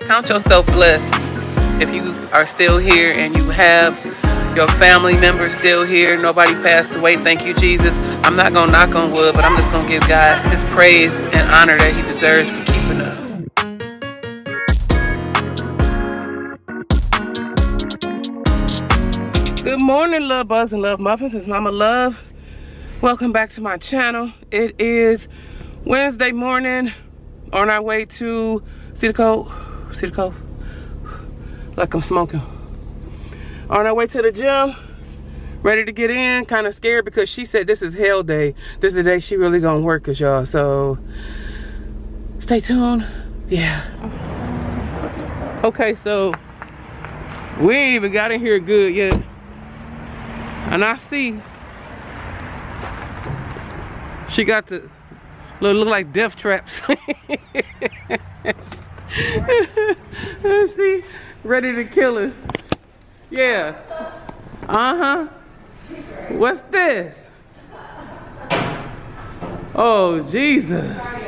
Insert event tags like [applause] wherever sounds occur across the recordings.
Count yourself blessed if you are still here and you have your family members still here. Nobody passed away. Thank you, Jesus. I'm not going to knock on wood, but I'm just going to give God his praise and honor that he deserves for keeping us. Good morning, Love Bugs and Love Muffins. It's Mama Love. Welcome back to my channel. It is Wednesday morning on our way to Cedar See the Cove. Like I'm smoking. On our way to the gym. Ready to get in. Kind of scared because she said this is hell day. This is the day she really gonna work us, y'all. So stay tuned. Yeah. Okay, so we ain't even got in here good yet. And I see she got the look, look like death traps. [laughs] [laughs] see, ready to kill us. Yeah. Uh-huh. What's this? Oh, Jesus.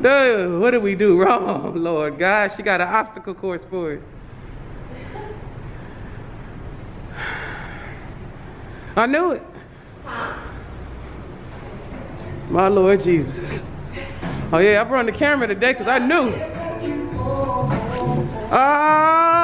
Dude, what did we do wrong, [laughs] Lord God? She got an obstacle course for it. [sighs] I knew it. My Lord Jesus. Oh yeah, I brought the camera today because I knew. Ah.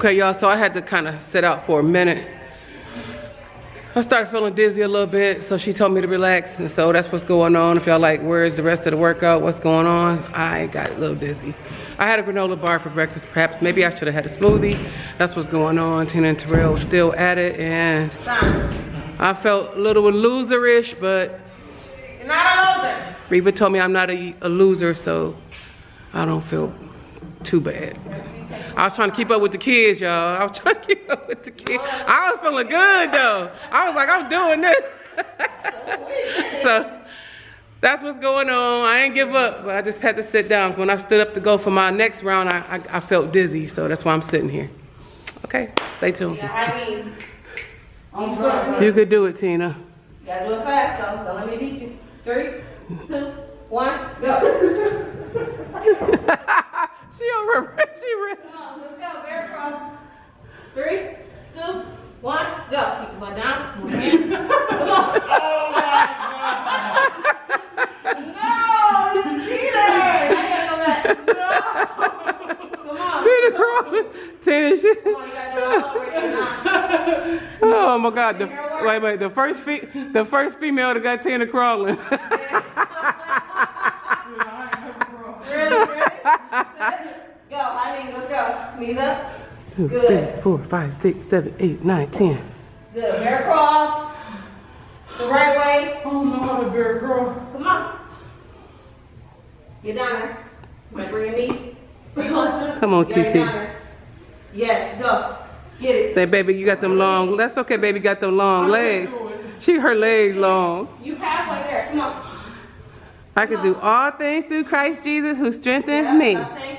Okay, y'all, so I had to kind of sit out for a minute. I started feeling dizzy a little bit, so she told me to relax, and so that's what's going on. If y'all like, where's the rest of the workout, what's going on? I got a little dizzy. I had a granola bar for breakfast, perhaps. Maybe I should have had a smoothie. That's what's going on. Tina and Terrell still at it, and I felt a little loserish, but... You're not a loser. Reva told me I'm not a, a loser, so I don't feel too bad. I was trying to keep up with the kids, y'all. I was [laughs] trying to keep up with the kids. I was feeling good though. I was like, I'm doing this. [laughs] so that's what's going on. I didn't give up, but I just had to sit down. When I stood up to go for my next round, I, I, I felt dizzy, so that's why I'm sitting here. Okay, stay tuned. You could do it, Tina. You gotta do it fast though. Don't let me beat you. Three, two, one, go. [laughs] she over. [laughs] She re- Come on, let's go. Bear cross. Three, two, one, go. Keep butt down. Move hands. Come on. [laughs] Oh, no, you cheated. You gotta go back. No. Come on. Tina crawling. Tina shit. Come on, you gotta do it all over again now. Oh my God! The, wait, wait. The first fe- the first female that got Tina crawling. Ready, ready? Set, Go, I need, let's go. Knees up. Two, Good. three, four, five, six, seven, eight, nine, ten. Good. Bear cross. The right way. Oh don't know how to bear crawl. Come on. Get down there. You might bring a knee. Come [laughs] Come on, Get down TT. Yes, go. Get it. Say, baby, you got them long. That's okay, baby. Got them long legs. She her legs long. You halfway there. Come on. I can do all things through Christ Jesus who strengthens Yeah, me.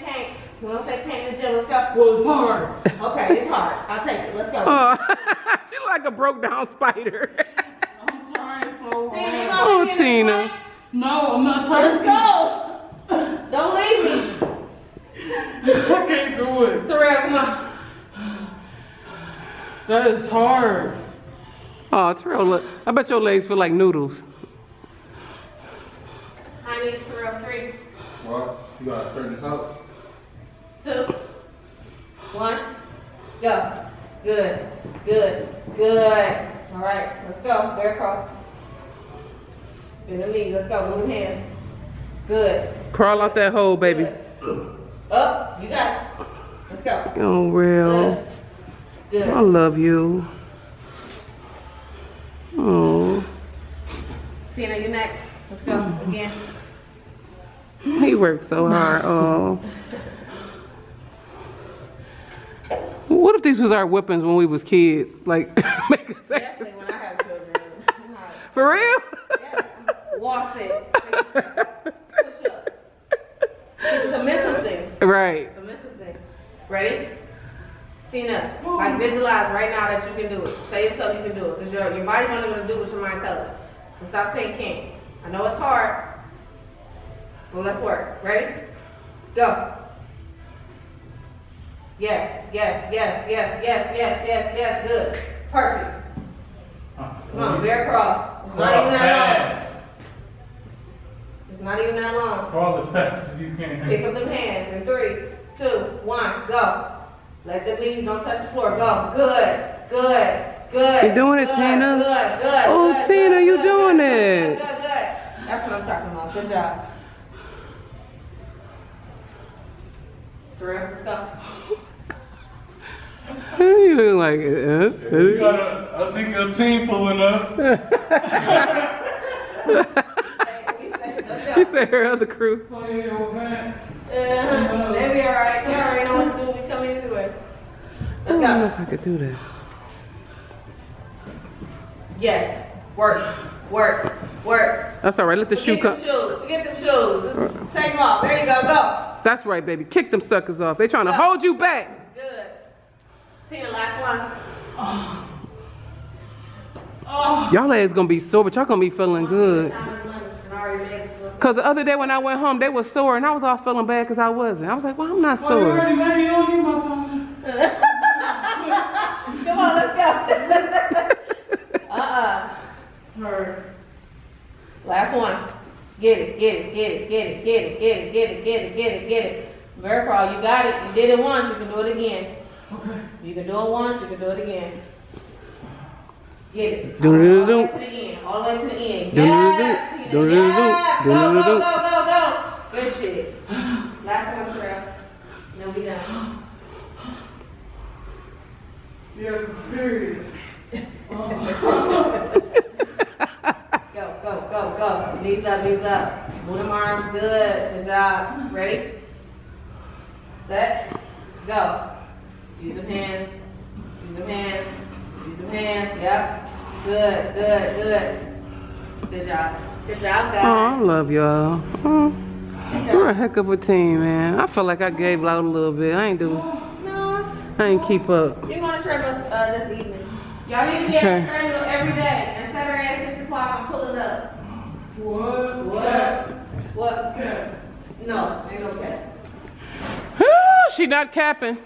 Stop saying can't. Say can't in the gym. Let's go. Well, it's hard. Okay, it's hard. I'll take it. Let's go. Oh, [laughs] she like a broke down spider. [laughs] I'm trying so hard. gonna Oh, Tina. right? No, I'm not trying Let's to. go. Don't leave me. [laughs] I can't do it. Terrell, come on. That is hard. Oh, Terrell, look. I bet your legs feel like noodles. I need Terrell. Three, Well, you gotta straighten this out. Two, one, go. Good, good, good. All right, let's go. Bear crawl. Bend the knee. Let's go. Move the hands. Good. Crawl out that hole, baby. Good. Up. You got it. Let's go. Oh, real. Good. I love you. Oh, Tina, you next. Let's go again. he worked so hard. Oh. [laughs] What if these was our weapons when we was kids? Like, [laughs] make us Definitely when I have children. [laughs] for real? Wall. Push ups. It's a mental thing. right. It's a mental thing. Ready? Tina, like visualize right now that you can do it. Tell yourself you can do it. Because your, your body's only going to do what your mind tells it. So stop saying can't. I know it's hard. Well, let's work. Ready? Go. Yes, yes, yes, yes, yes, yes, yes, yes. Good. Perfect. Come on, bear crawl. It's not even that long. fast. It's not even that long. Crawl as fast as you can. Pick up them hands in three, two, one, go. Let the knees don't touch the floor. Go. Good, good, good. You're doing it, Tina? Good, good. Oh, good, Tina, good, you good, doing good, it. Good, good, good. That's what I'm talking about. Good job. Through. Let's go. You [laughs] look like uh, You uh. got a, I think a team pulling up. you we stay. Let's said her other crew. Play your pants. Uh-huh. They be alright. We already know what to do when we come in anyway. I Let's go. I don't know if I could do that. Yes. Work. Work. Work. That's all right. Let the shoe Forget come. them shoes. Forget them shoes. Let's just take them off. There you go. Go. That's right, baby. Kick them suckers off. They trying to Yeah. hold you back. Good. Tina, last one. Oh. Oh. Y'all legs gonna be sore, but y'all gonna be feeling good. Time is money. And I already made it. Let's go. Cause the other day when I went home, they was sore, and I was all feeling bad because I wasn't. I was like, well, I'm not Well, sore. already made. You don't need my time. [laughs] Come on, let's go. [laughs] uh-uh. Hurt. Last one. Get it, get it, get it, get it, get it, get it, get it, get it, get it, get it. Very proud. You got it. You did it once. You can do it again. Okay. You can do it once. You can do it again. Get it. Do do do All the way do. to the end. All the way to the end. Do do do Yes, do. Tina, Do do do do. yes. Do Go, do do go, do. go, go, go. Good shit. Last one, Terrell. Then we done. Yeah, period. [laughs] Go, go, go, go. Knees up, knees up. Move them arms. Good. Good job. Ready? Set. Go. Use them hands. Use them hands. Use them hands. Yep. Good, good, good. Good job. Good job, guys. Oh, I love y'all. Oh. We're a heck of a team, man. I feel like I gave out a little bit. I ain't do. No. I ain't keep up. You're gonna trim us uh, this evening. Y'all need to be at Okay. the treadmill every day. And Saturday at 6 o'clock, I'm pulling up. What? What? What? Okay. No, ain't no cap. she not capping.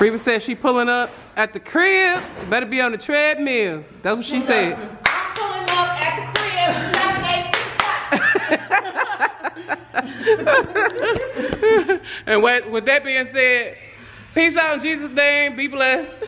Reba said she pulling up at the crib. Better be on the treadmill. That's what she said. I'm pulling up at the crib Saturday [laughs] 6 and with, with that being said, peace out in Jesus' name. Be blessed.